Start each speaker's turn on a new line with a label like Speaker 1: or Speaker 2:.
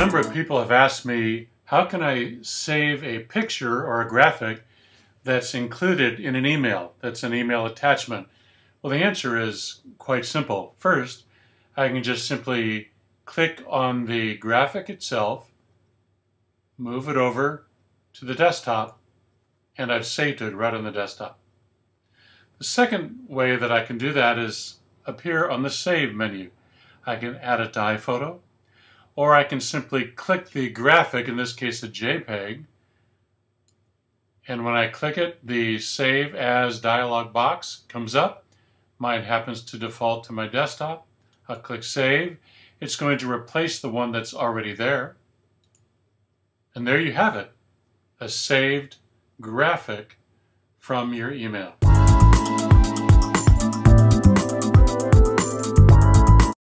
Speaker 1: number of people have asked me, how can I save a picture or a graphic that's included in an email, that's an email attachment? Well, the answer is quite simple. First, I can just simply click on the graphic itself, move it over to the desktop, and I've saved it right on the desktop. The second way that I can do that is appear on the Save menu. I can add it to iPhoto, or I can simply click the graphic, in this case a JPEG, and when I click it, the Save As dialog box comes up. Mine happens to default to my desktop. I'll click Save. It's going to replace the one that's already there. And there you have it, a saved graphic from your email.